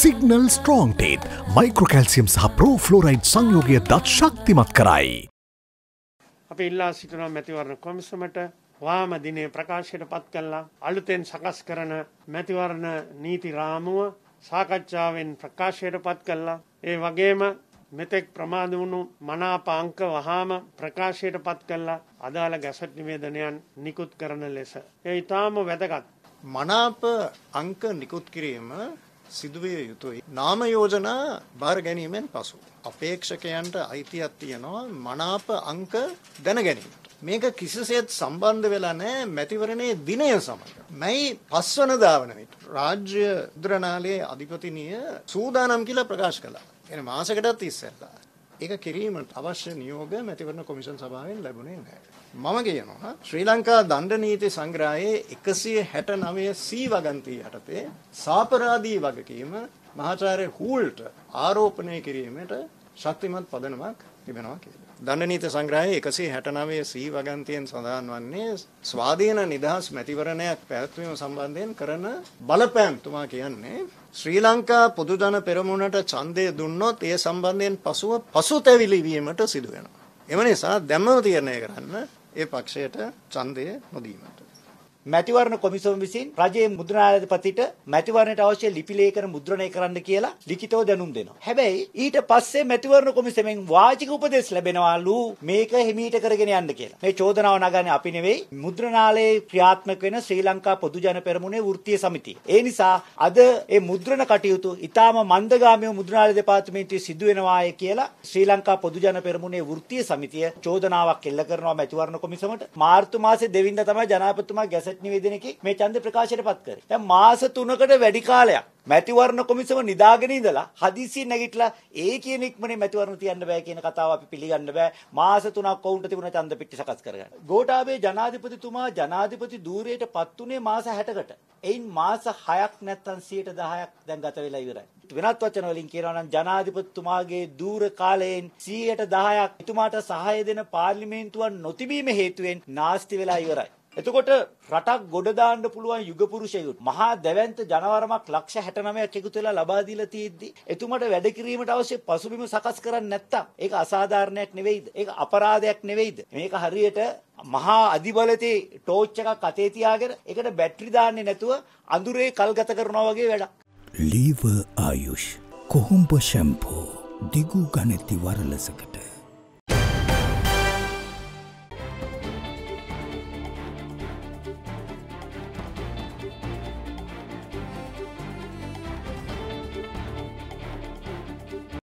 Signal strong ටේත් මයික්‍රෝකැල්සියම් සහ ප්‍රෝෆ්ලෝරයිඩ් සංයෝගය දත් ශක්තිමත් කරයි. අපි ඉල්ලා සිටිනවා මැතිවරණ කොමිසමට වාම දිනේ ප්‍රකාශයට පත් කල්ලා අලුතෙන් සකස් කරන මැතිවරණ නීති රාමුව සාකච්ඡාවෙන් ප්‍රකාශයට පත් කල්ලා ඒ වගේම මෙතෙක් ප්‍රමාද වුණු මනාපාංක වහාම ප්‍රකාශයට පත් කල්ලා අදාළ ගැසට් නිවේදනයන් නිකුත් කරන ලෙස. ඒ ඉතාම වැදගත්. මනාප අංක නිකුත් කිරීම සිදුවිය යුතුයි. නාම යෝජනා බාර ගැනීමෙන් පසු. අපේක්ෂකයන්ට අයිතියක් තියෙනවා මනාප අංක දැන ගැනීමට. මේක කිසිසේත් සම්බන්ධ වෙලා නෑ මැතිවරණයේ දිනය සමඟ. මැයි පස්වන දාවන විට රාජ්‍ය මුද්‍රණාලයේ අධිපතිනිය සූදානම් කියලා ප්‍රකාශ කළා. එන මාසකටත් ඉස්සෙල්ලා. ඒක කිරීමට අවශ්‍ය නියෝග මැතිවරණ කොමිෂන් සභාවෙන් ලැබුණේ නැහැ. මම කියනවා ශ්‍රී ලංකා දණ්ඩ නීති සංග්‍රහයේ 169 සී වගන්තිය යටතේ සාපරාධී වගකීම මහාචාර්ය හූල්ට ආරෝපණය කිරීමට ශක්තිමත් පදනමක් තිබෙනවා කියලා. දණ්ඩ නීති සංග්‍රහයේ 169 සී වගන්තියෙන් සඳහන් වන්නේ ස්වාධීන නිදහස් මැතිවරණයක් පැවැත්වීම සම්බන්ධයෙන් කරන බලපෑම් තුමා කියන්නේ ශ්‍රී ලංකා පොදුජන පෙරමුණට ඡන්දය දුන්නොත් ඒ සම්බන්ධයෙන් පසුව පසුතැවිලි වීමට සිදු වෙනවා. එම නිසා දැම්මම තීරණය කරන්න ඒ පක්ෂයට ඡන්දය නොදීමට. මැතිවරණ කොමිසම විසින් රජයේ මුද්‍රණාධිපතිට මැතිවරණයට අවශ්‍ය ලිපි ලේඛන මුද්‍රණය කරන්න කියලා ලිඛිතව දැනුම් දෙනවා. හැබැයි ඊට පස්සේ මැතිවරණ කොමිසමෙන් වාචික උපදෙස් ලැබෙනවලු මේක හිමීට කරගෙන යන්න කියලා. මේ චෝදනාව නගන්නේ අපි නෙවෙයි මුද්‍රණාලයේ ක්‍රියාත්මක වෙන ශ්‍රී ලංකා පොදු ජන පෙරමුණේ වෘත්තීය සමිතිය. ඒ නිසා අද මේ මුද්‍රණ කටයුතු ඊටාම මන්දගාමීව මුද්‍රණාලය දෙපාර්තමේන්තුවේ සිදු වෙනවාය කියලා ශ්‍රී ලංකා පොදු ජන පෙරමුණේ වෘත්තීය සමිතිය චෝදනාවක් එල්ල කරනවා මැතිවරණ කොමිසමට. මාර්තු මාසේ දෙවින්ද තමයි ජනාධිපතිතුමා ගැසට් නිවේදනයකින් මේ ඡන්ද ප්‍රකාශයට පත් කරේ. දැන් මාස 3කට වැඩි කාලයක් මැතිවරණ කොමිසම නිදාගෙන ඉඳලා හදිසියෙන් නැගිටලා ඒ කියන ඉක්මනේ මැතිවරණ තියන්න බෑ කියන කතාව අපි පිළිගන්න බෑ. මාස 3ක් වුන්ට තිබුණ ඡන්ද පිටි සකස් කරගන්න. ගෝඨාභය ජනාධිපතිතුමා ජනාධිපති ධූරයට පත් උනේ මාස 60කට. එයින් මාස 6ක් නැත්තම් 110ක් දැන් ගත වෙලා ඉවරයි. වෙනත් වචන වලින් කියනවා නම් ජනාධිපතිතුමාගේ දූර කාලයෙන් 110ක් එතුමාට සහාය දෙන පාර්ලිමේන්තුවක් නොතිබීම හේතුවෙන් නාස්ති වෙලා ඉවරයි. එතකොට රටක් ගොඩ දාන්න පුළුවන් යුග පුරුෂයෙකුට මහා දැවැන්ත ජනවරමක් ලක්ෂ 69ක් එකතු වෙලා ලබා දීලා තියෙද්දි එතුමට වැඩ කිරීමට අවශ්‍ය පසුබිම සකස් කරන්නේ නැත්තම් ඒක අසාධාරණයක් නෙවෙයිද? ඒක අපරාධයක් නෙවෙයිද? මේක හරියට මහා අධිබලතේ ටෝච් එකක් අතේ තියාගෙන ඒකට බැටරි දාන්නේ නැතුව අඳුරේ කල් ගත කරනවා වගේ වැඩක්. ලීව ආයුෂ් කොහොම්බ ෂැම්පෝ දිගු ගණති වරලසකට